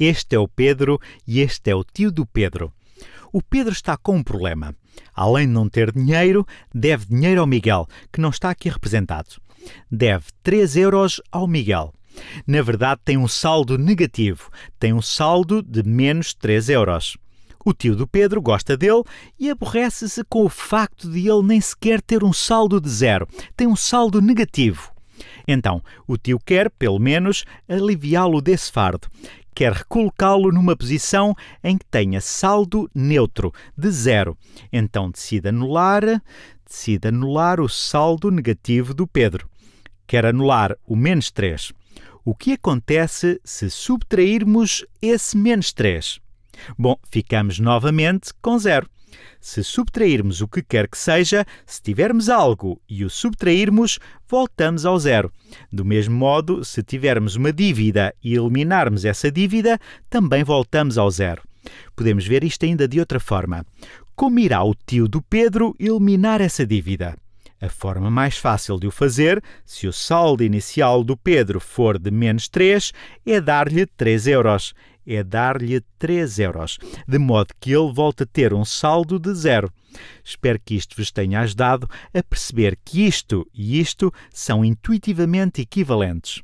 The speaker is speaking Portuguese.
Este é o Pedro e este é o tio do Pedro. O Pedro está com um problema. Além de não ter dinheiro, deve dinheiro ao Miguel, que não está aqui representado. Deve 3 euros ao Miguel. Na verdade, tem um saldo negativo. Tem um saldo de menos 3 euros. O tio do Pedro gosta dele e aborrece-se com o facto de ele nem sequer ter um saldo de zero. Tem um saldo negativo. Então, o tio quer, pelo menos, aliviá-lo desse fardo. Quer recolocá-lo numa posição em que tenha saldo neutro, de zero. Então decide anular, decide anular o saldo negativo do Pedro. Quer anular o menos 3. O que acontece se subtrairmos esse menos 3? Bom, ficamos novamente com zero. Se subtrairmos o que quer que seja, se tivermos algo e o subtrairmos, voltamos ao zero. Do mesmo modo, se tivermos uma dívida e eliminarmos essa dívida, também voltamos ao zero. Podemos ver isto ainda de outra forma. Como irá o tio do Pedro eliminar essa dívida? A forma mais fácil de o fazer, se o saldo inicial do Pedro for de menos 3, é dar-lhe 3 euros é dar-lhe 3 euros, de modo que ele volte a ter um saldo de zero. Espero que isto vos tenha ajudado a perceber que isto e isto são intuitivamente equivalentes.